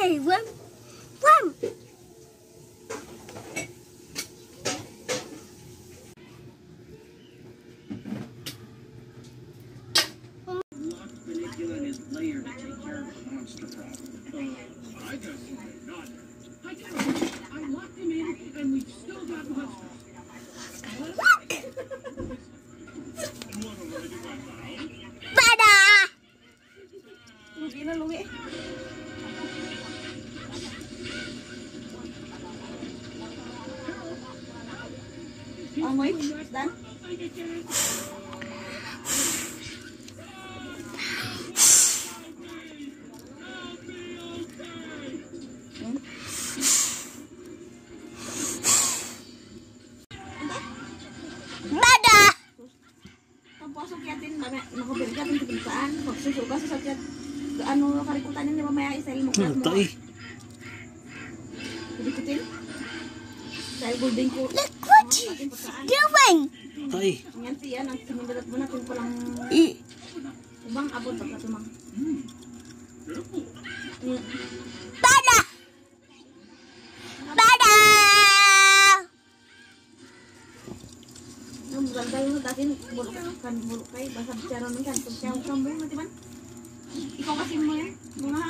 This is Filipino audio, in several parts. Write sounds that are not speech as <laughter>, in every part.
Hey, what? Ito na tayo. Look what she's doing. Tay. Bang abot ba ka tumang? Bada! Bada! Nung bagay mo dati bulok kan bulok kay basa bicara man kan kung siya kambing mo diba? Ikaw kasi mo yan, mga.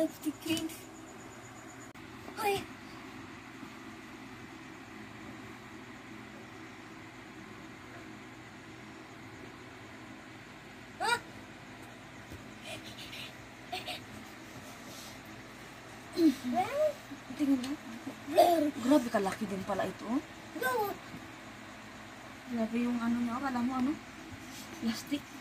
Hi. Huh? Tingin mo. Grabe kalaki din pala ito. oh. No. Grabe yung ano niya, akala mo ano? Plastic.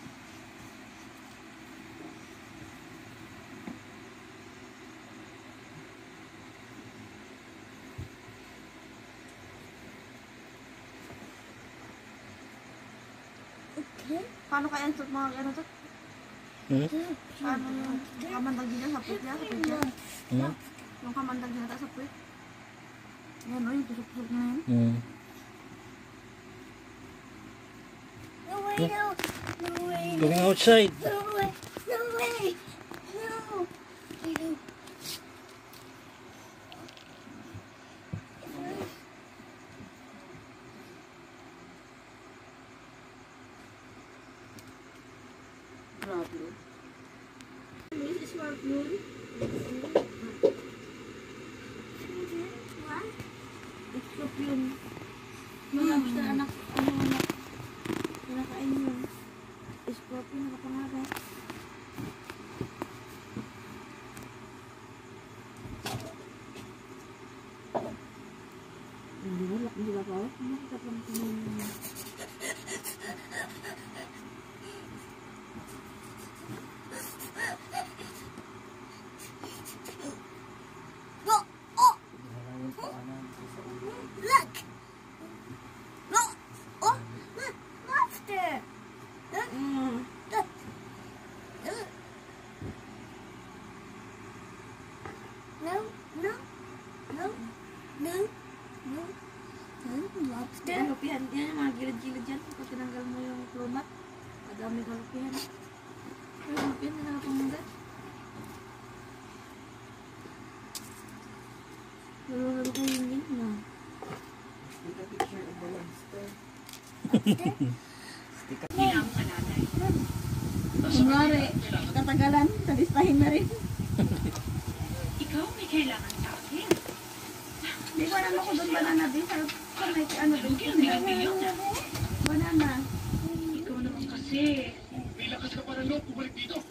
Okay. Paano kaya ito mga ano to? Hmm? Paano yung kamandag niya sa puwit niya? Sa puwit niya? Hmm? Yung kamandag niya sa puwit? Yan o, yung tusok-tusok niya na yun. Hmm. Going outside. Itlog yun. Yung lobster anak, ano anak. Pinakain yun. Scorpion, nakapangalan. Hindi mo? Nakita pa ng kumain. Oh, oh, look. Look. Oh, look. Lobster. Look. Mm. Look. Look. No, no, no, no, no, no, lobster. Kalupihan yan, yung mga gilid-gilid yan. Pag tinanggal mo yung plumat, madami kalupihan. Pero kalupihan na nakapangagat. Lalo-lalo kayo yun yun, no? Kunwari, katagalan, talistahin na rin. Ikaw may kailangan sa akin. Di ba naman ko doon banana din? Sa sa may ano doon? Banana. Ikaw naman kasi. May lakas ka pa ng loob bumalik dito.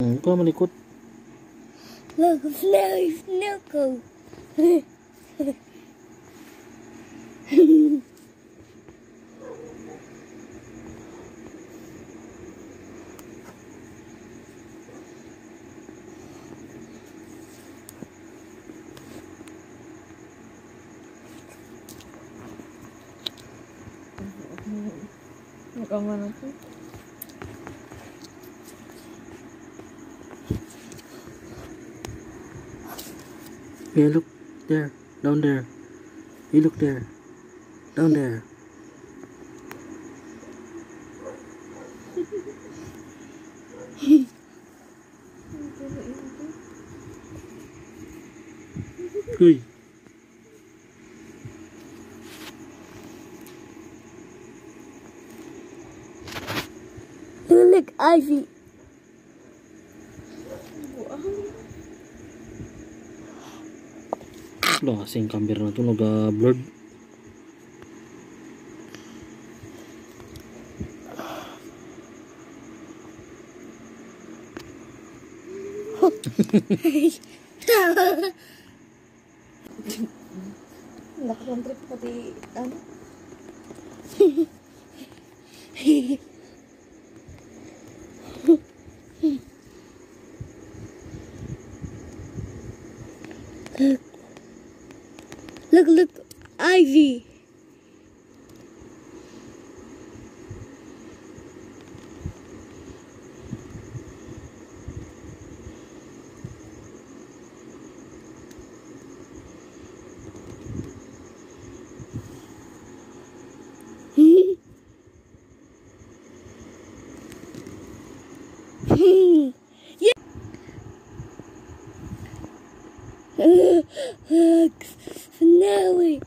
Hmm, menikut. Look, snow, snow, <laughs> snowy snorkel. Hey, look there. Down there. You look there. Down there. <laughs> Uy. Ivy. Loh, asing kamera tuh loga blurred. blood. keren trip di... Hehehe. <laughs> Look, look, Ivy. hugs finale.